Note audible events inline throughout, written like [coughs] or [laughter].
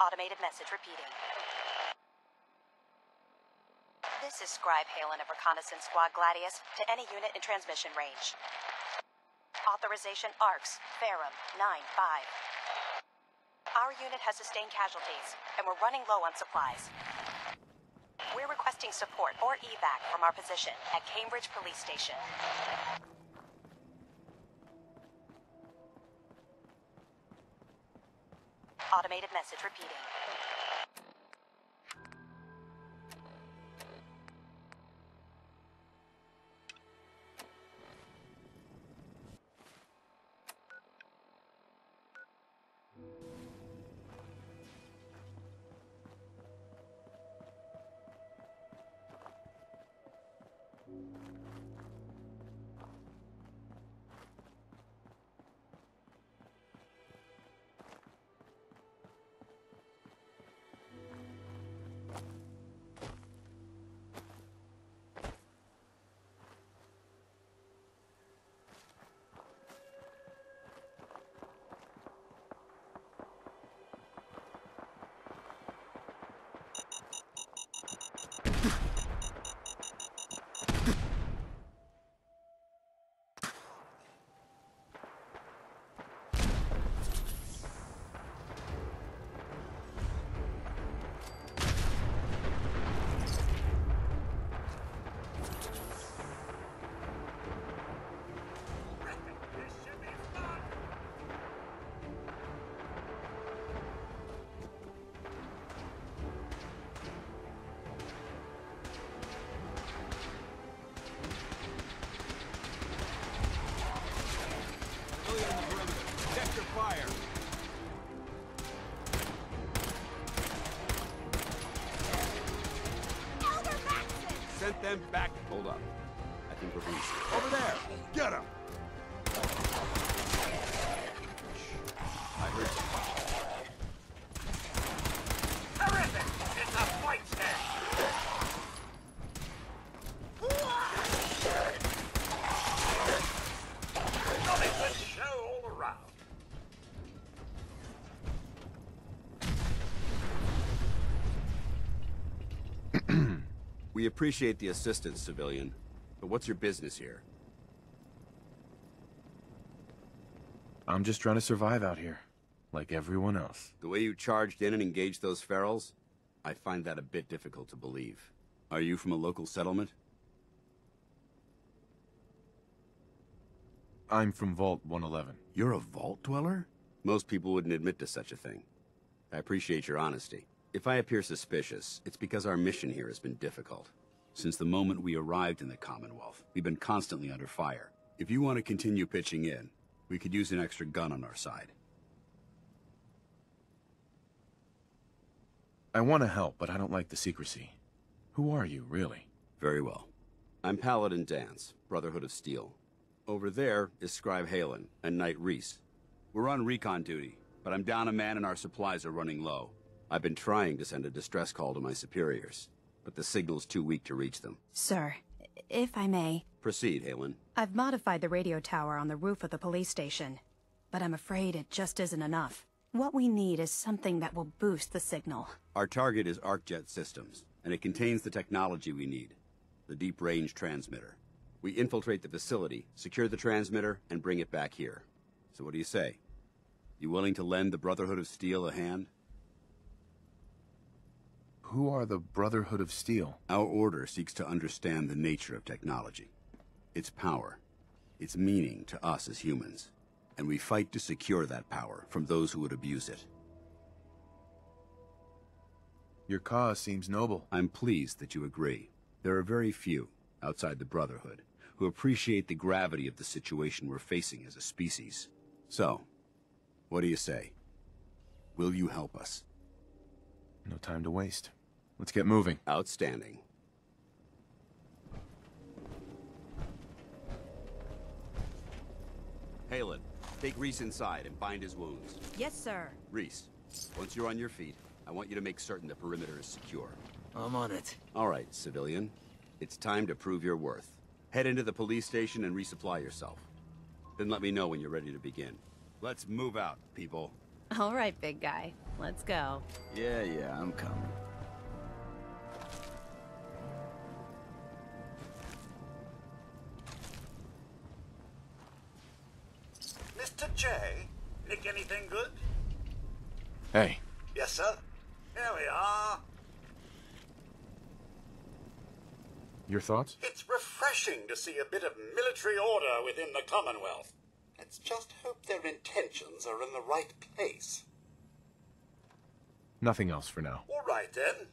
Automated message repeating. This is Scribe Haylen of Reconnaissance Squad Gladius to any unit in transmission range. Authorization ARCS, Ferrum, 9-5. Our unit has sustained casualties, and we're running low on supplies. We're requesting support or evac from our position at Cambridge Police Station. Automated message repeating. Them back. Hold up. I think we're being We appreciate the assistance, civilian. But what's your business here? I'm just trying to survive out here, like everyone else. The way you charged in and engaged those ferals? I find that a bit difficult to believe. Are you from a local settlement? I'm from Vault 111. You're a vault dweller? Most people wouldn't admit to such a thing. I appreciate your honesty. If I appear suspicious, it's because our mission here has been difficult. Since the moment we arrived in the Commonwealth, we've been constantly under fire. If you want to continue pitching in, we could use an extra gun on our side. I want to help, but I don't like the secrecy. Who are you, really? Very well. I'm Paladin Danse, Brotherhood of Steel. Over there is Scribe Haylen and Knight Rhys. We're on recon duty, but I'm down a man and our supplies are running low. I've been trying to send a distress call to my superiors, but the signal's too weak to reach them. Sir, if I may, Proceed, Haylen. I've modified the radio tower on the roof of the police station, but I'm afraid it just isn't enough. What we need is something that will boost the signal. Our target is ArcJet Systems, and it contains the technology we need. The deep range transmitter. We infiltrate the facility, secure the transmitter, and bring it back here. So what do you say? You willing to lend the Brotherhood of Steel a hand? Who are the Brotherhood of Steel? Our order seeks to understand the nature of technology, its power, its meaning to us as humans, and we fight to secure that power from those who would abuse it. Your cause seems noble. I'm pleased that you agree. There are very few, outside the Brotherhood, who appreciate the gravity of the situation we're facing as a species. So, what do you say? Will you help us? No time to waste. Let's get moving. Outstanding. Haylen, take Rhys inside and bind his wounds. Yes, sir. Rhys, once you're on your feet, I want you to make certain the perimeter is secure. I'm on it. All right, civilian. It's time to prove your worth. Head into the police station and resupply yourself. Then let me know when you're ready to begin. Let's move out, people. All right, big guy. Let's go. Yeah, yeah, I'm coming. Mr. J, nick anything good? Hey, Yes, sir. Here we are. your thoughts? It's refreshing to see a bit of military order within the Commonwealth. Let's just hope their intentions are in the right place. Nothing else for now. All right, then.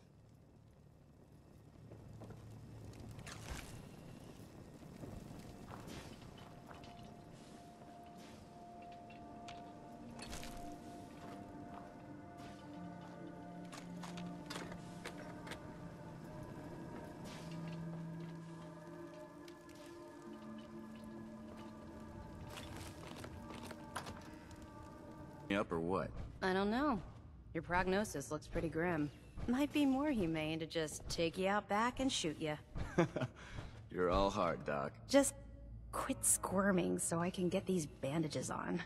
What? I don't know. Your prognosis looks pretty grim. Might be more humane to just take you out back and shoot you. [laughs] You're all hard, Doc. Just quit squirming so I can get these bandages on.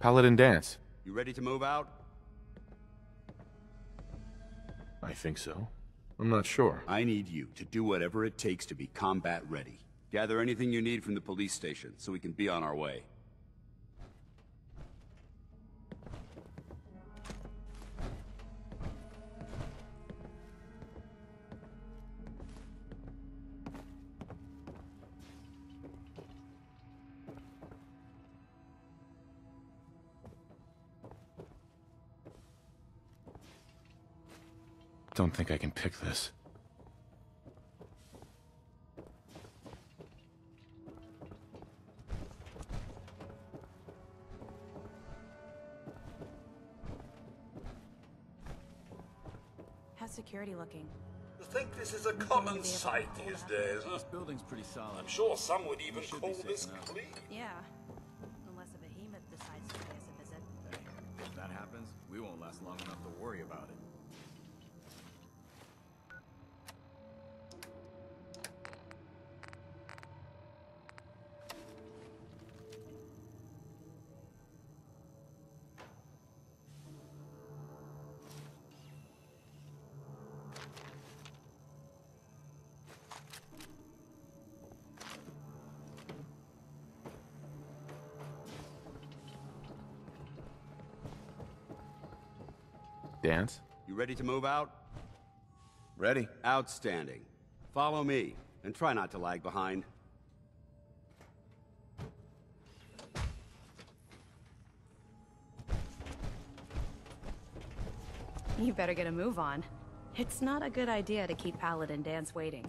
Paladin Danse. You ready to move out? I think so. I'm not sure. I need you to do whatever it takes to be combat ready. Gather anything you need from the police station so we can be on our way. Don't think I can pick this. How's security looking? You think this is a common sight these days, huh? This building's pretty solid. I'm sure some would even call this now. clean. Yeah. Unless a behemoth decides to pay us a visit. Hey, if that happens, we won't last long enough to worry about it. Danse? You ready to move out? Ready? Outstanding. Follow me, and try not to lag behind. You better get a move on. It's not a good idea to keep Paladin Danse waiting.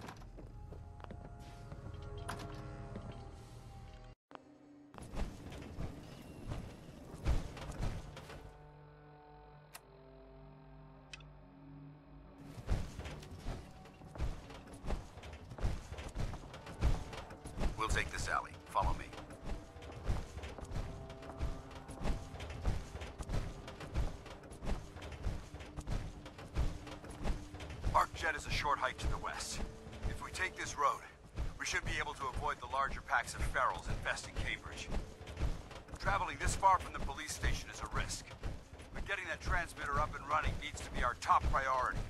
We'll take this alley. Follow me. Arcjet is a short hike to the west. If we take this road, we should be able to avoid the larger packs of ferals infesting Cambridge. Traveling this far from the police station is a risk, but getting that transmitter up and running needs to be our top priority.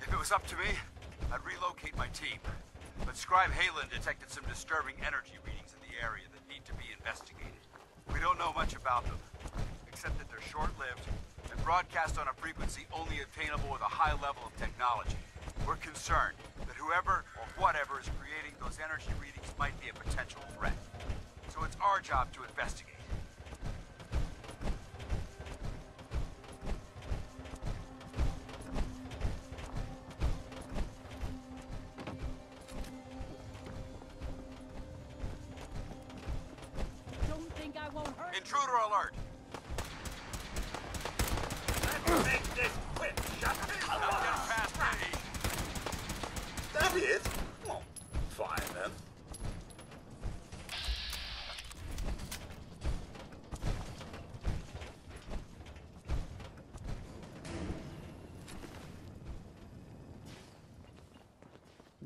If it was up to me, I'd relocate my team. But Scribe Haylen detected some disturbing energy readings in the area that need to be investigated. We don't know much about them, except that they're short-lived and broadcast on a frequency only attainable with a high level of technology. We're concerned that whoever or whatever is creating those energy readings might be a potential threat. So it's our job to investigate.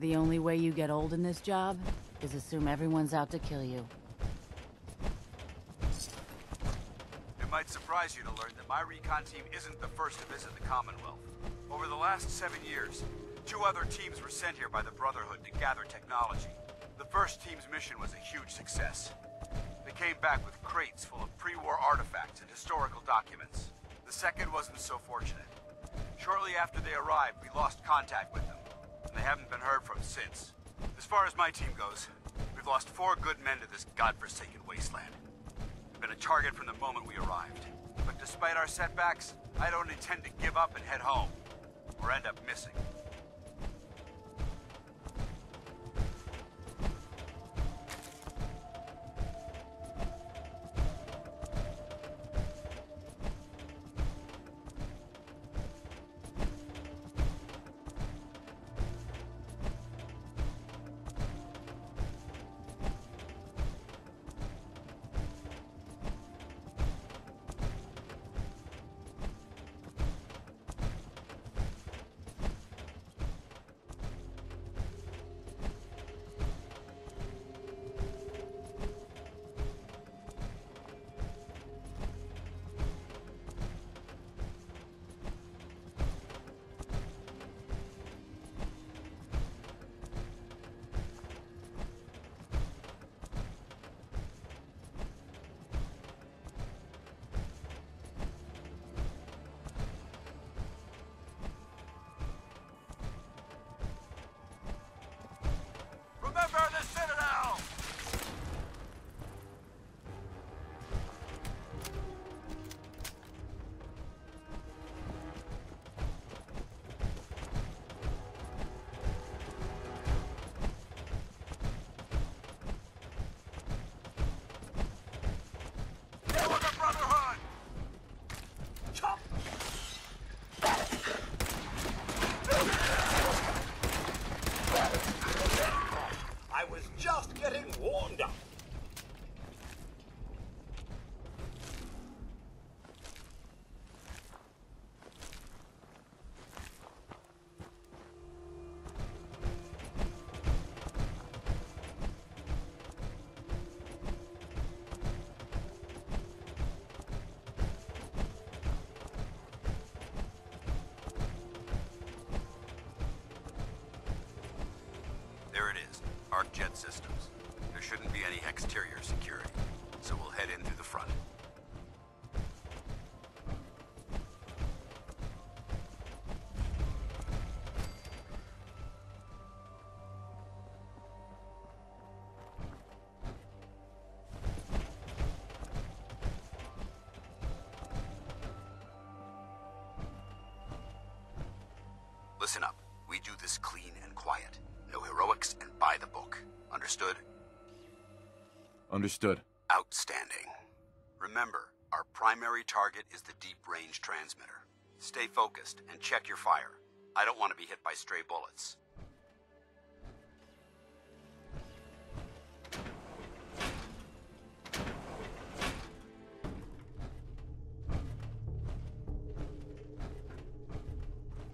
The only way you get old in this job is assume everyone's out to kill you. It might surprise you to learn that my recon team isn't the first to visit the Commonwealth. Over the last seven years, two other teams were sent here by the Brotherhood to gather technology. The first team's mission was a huge success. They came back with crates full of pre-war artifacts and historical documents. The second wasn't so fortunate. Shortly after they arrived, we lost contact with them, and they haven't been heard from since. As far as my team goes, we've lost four good men to this godforsaken wasteland. We've been a target from the moment we arrived. But despite our setbacks, I don't intend to give up and head home, or end up missing. Just getting warmed up. It is, ArcJet Systems. There shouldn't be any exterior security, so we'll head in through the front. Understood? Understood. Outstanding. Remember, our primary target is the deep range transmitter. Stay focused and check your fire. I don't want to be hit by stray bullets.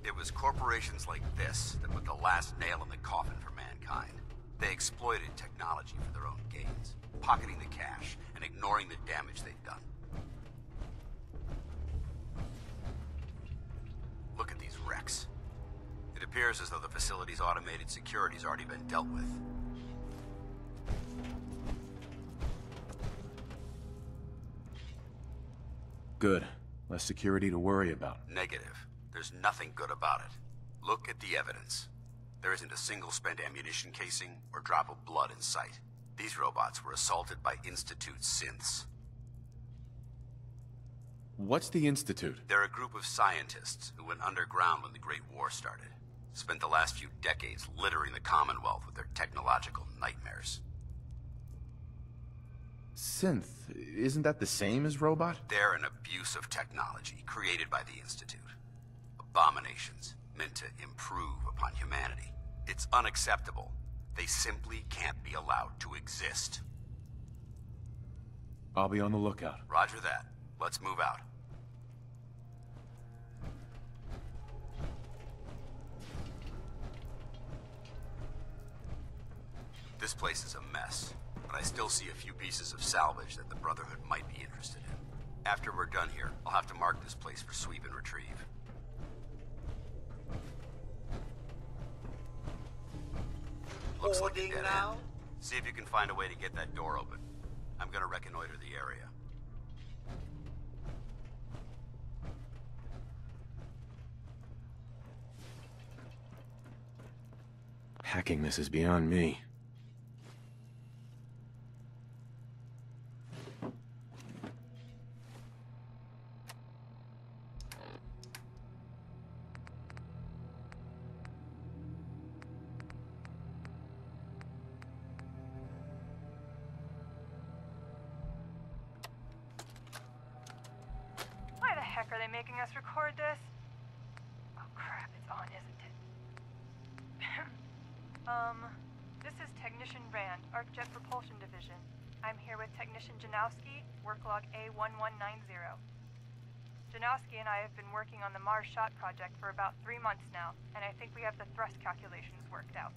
It was corporations like this that put the last nail in the coffin for mankind. They exploited technology for their own gains, pocketing the cash and ignoring the damage they've done. Look at these wrecks. It appears as though the facility's automated security's already been dealt with. Good. Less security to worry about. Negative. There's nothing good about it. Look at the evidence. There isn't a single spent ammunition casing or drop of blood in sight. These robots were assaulted by Institute synths. What's the Institute? They're a group of scientists who went underground when the Great War started. Spent the last few decades littering the Commonwealth with their technological nightmares. Synth. Isn't that the same as robot? They're an abuse of technology created by the Institute. Abominations meant to improve upon humanity. It's unacceptable. They simply can't be allowed to exist. I'll be on the lookout. Roger that. Let's move out. This place is a mess, but I still see a few pieces of salvage that the Brotherhood might be interested in. After we're done here, I'll have to mark this place for sweep and retrieve. Looks like a dead now? end. See if you can find a way to get that door open. I'm gonna reconnoiter the area. Hacking this is beyond me. I have been working on the Mars Shot project for about three months now, and I think we have the thrust calculations worked out.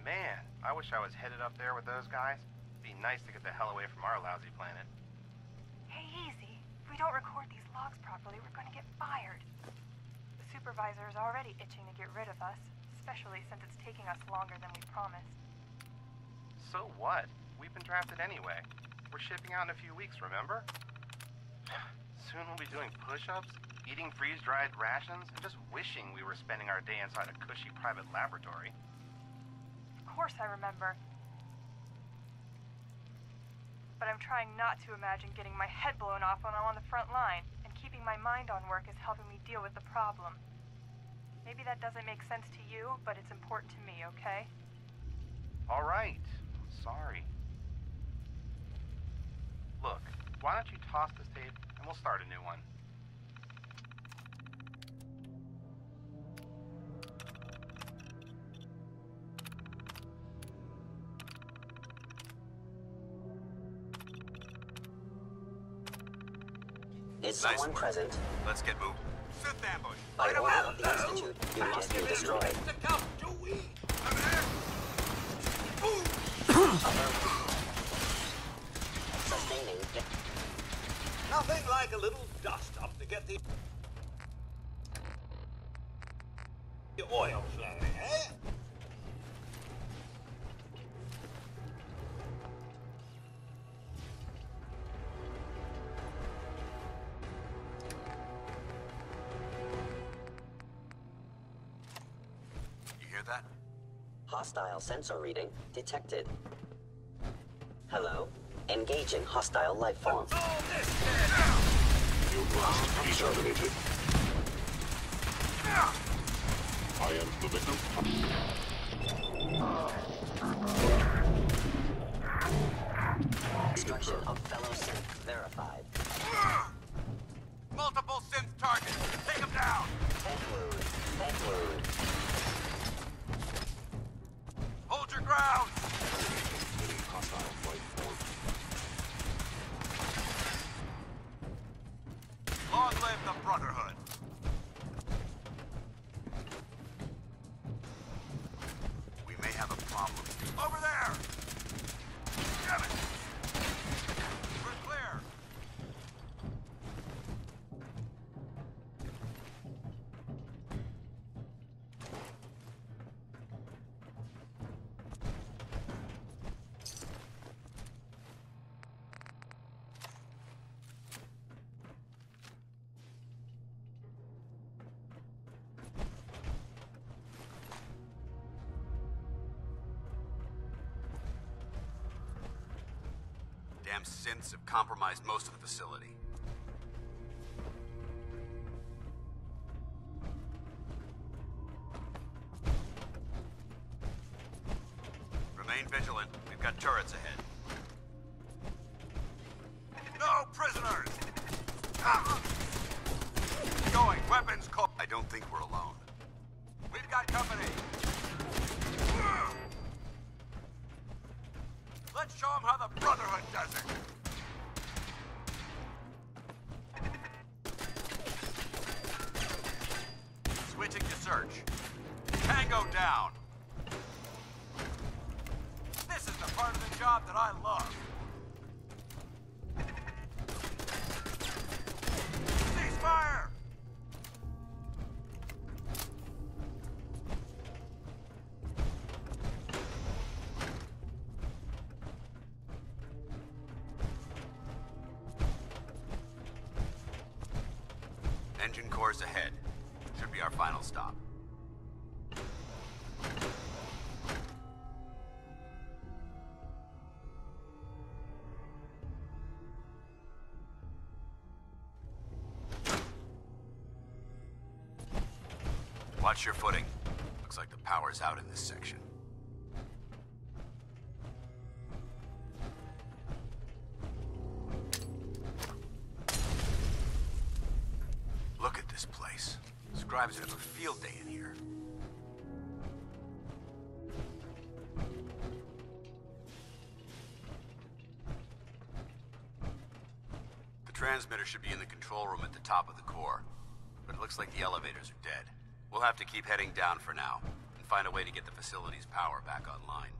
Man, I wish I was headed up there with those guys. It'd be nice to get the hell away from our lousy planet. Hey, easy. If we don't record these logs properly, we're gonna get fired. The supervisor is already itching to get rid of us, especially since it's taking us longer than we promised. So what? We've been drafted anyway. We're shipping out in a few weeks, remember? [sighs] [sighs] [sighs] Soon we'll be doing push-ups, eating freeze-dried rations, and just wishing we were spending our day inside a cushy private laboratory. Of course I remember. But I'm trying not to imagine getting my head blown off when I'm on the front line, and keeping my mind on work is helping me deal with the problem. Maybe that doesn't make sense to you, but it's important to me, okay? All right. I'm sorry. Look, why don't you toss this tape and we'll start a new one. Is Nice someone work. present? Let's get moving. Sit ambush. By order of the Institute, you must be destroyed. Sustaining. [coughs] Nothing like a little dust up to get the... the oil flowing, eh? You hear that? Hostile sensor reading detected. Hello? Engaging hostile life form. You must be terminated. I am the victim. Destruction of fellow synth verified. Multiple synth targets. Take them down. Conclude. Conclude. Hold your ground. Damn synths have compromised most of the facility. Engine cores ahead. Should be our final stop. Watch your footing. Looks like the power's out in this section. Transmitter should be in the control room at the top of the core. But it looks like the elevators are dead. We'll have to keep heading down for now, and find a way to get the facility's power back online.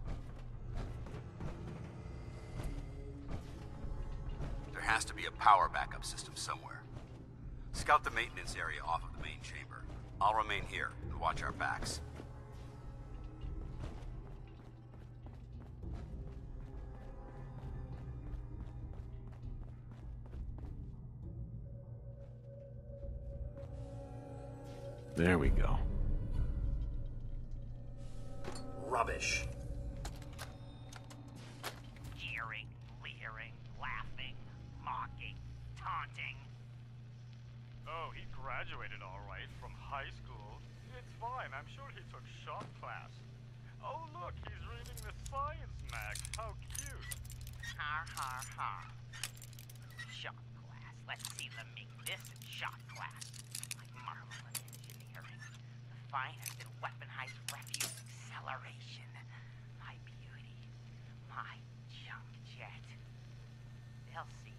There has to be a power backup system somewhere. Scout the maintenance area off of the main chamber. I'll remain here and watch our backs. There we go. Rubbish. Jeering, leering, laughing, mocking, taunting. Oh, he graduated all right from high school. It's fine. I'm sure he took shop class. Oh, look, he's reading the science mag. How cute. Har, har, har. Shot class. Let's see them make this in shot class. Like marvel and engineering. Finest in weaponized refuse acceleration. My beauty. My junk jet. They'll see.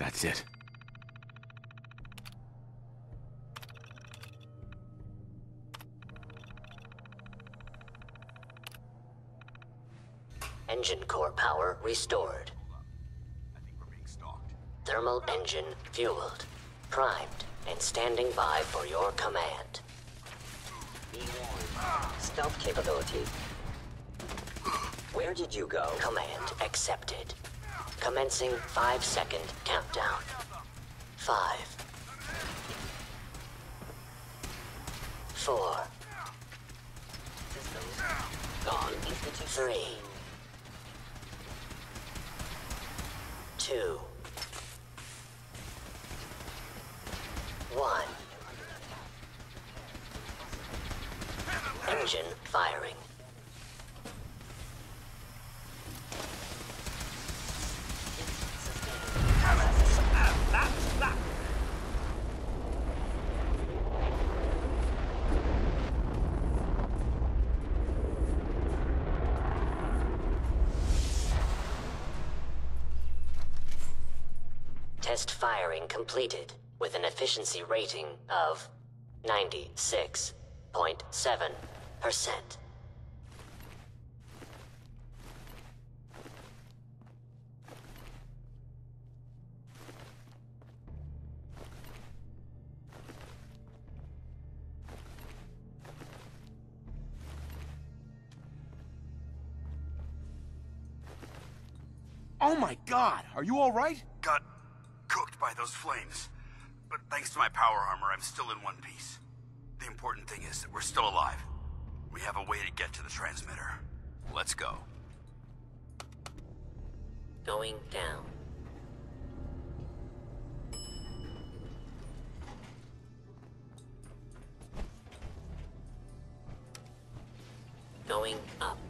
That's it. Engine core power restored. Thermal engine fueled, primed, and standing by for your command. Be warned. Stealth capability. Where did you go? Command accepted. Commencing five second countdown. Five. Four. Gone. Three. Two. One. Engine firing. Test firing completed with an efficiency rating of 96.7%. Oh my god, are you alright? Got cooked by those flames. But thanks to my power armor, I'm still in one piece. The important thing is that we're still alive. We have a way to get to the transmitter. Let's go. Going down. Going up.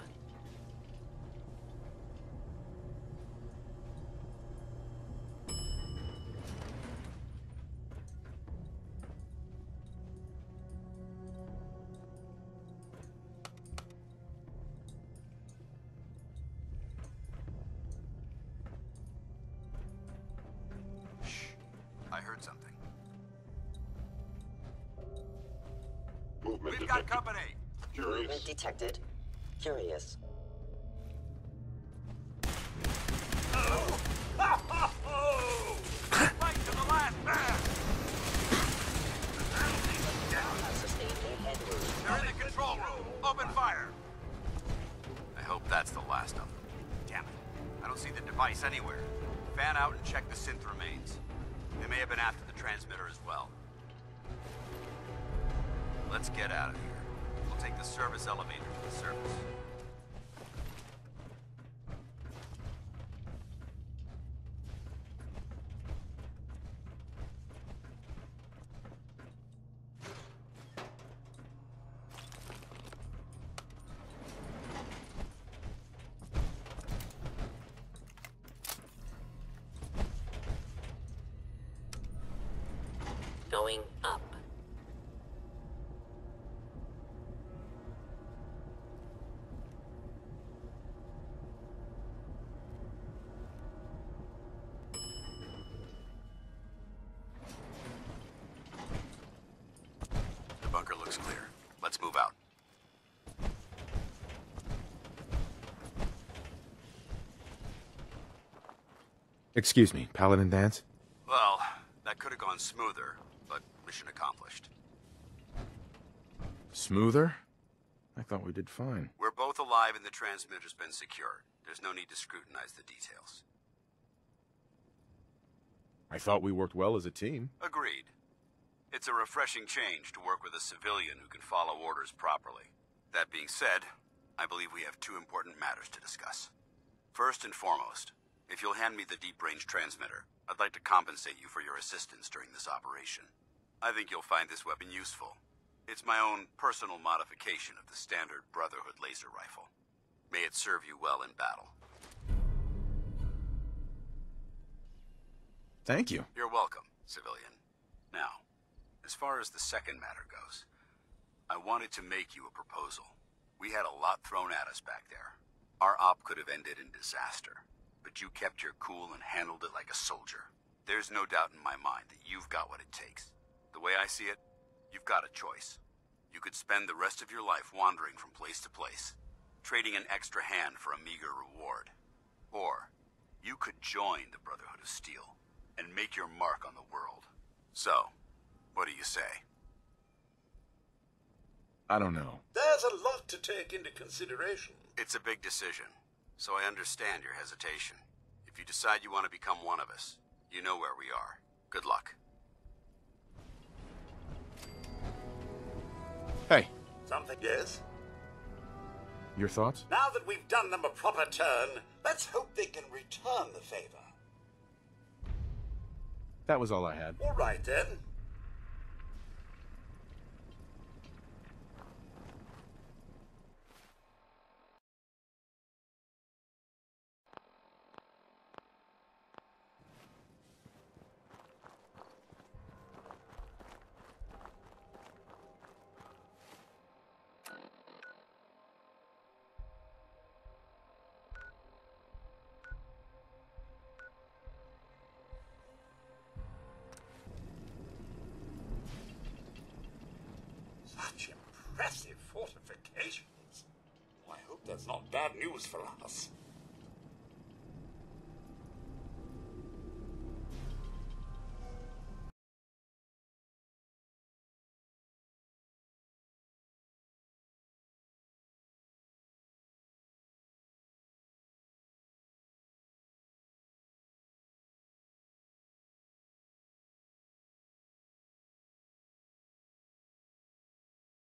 Movement detected. Curious. Fight to the last man! Sustained a head wound. They're in the control room. Open fire. I hope that's the last of them. Damn it. I don't see the device anywhere. Fan out and check the synth remains. They may have been after the transmitter as well. Let's get out of here. Take the service elevator to the surface. Going up. The bunker looks clear. Let's move out. Excuse me, Paladin Danse? Well, that could have gone smoother, but mission accomplished. Smoother? I thought we did fine. We're both alive and the transmitter's been secured. There's no need to scrutinize the details. I thought we worked well as a team. Agreed. It's a refreshing change to work with a civilian who can follow orders properly. That being said, I believe we have two important matters to discuss. First and foremost, if you'll hand me the deep-range transmitter, I'd like to compensate you for your assistance during this operation. I think you'll find this weapon useful. It's my own personal modification of the standard Brotherhood laser rifle. May it serve you well in battle. Thank you. You're welcome, civilian. Now, as far as the second matter goes, I wanted to make you a proposal. We had a lot thrown at us back there. Our op could have ended in disaster, but you kept your cool and handled it like a soldier. There's no doubt in my mind that you've got what it takes. The way I see it, you've got a choice. You could spend the rest of your life wandering from place to place, trading an extra hand for a meager reward. Or, you could join the Brotherhood of Steel and make your mark on the world. So, what do you say? I don't know. There's a lot to take into consideration. It's a big decision, so I understand your hesitation. If you decide you want to become one of us, you know where we are. Good luck. Hey, Something, yes? your thoughts? Now that we've done them a proper turn, let's hope they can return the favor. That was all I had. All right, then. Impressive fortifications. I hope that's not bad news for us.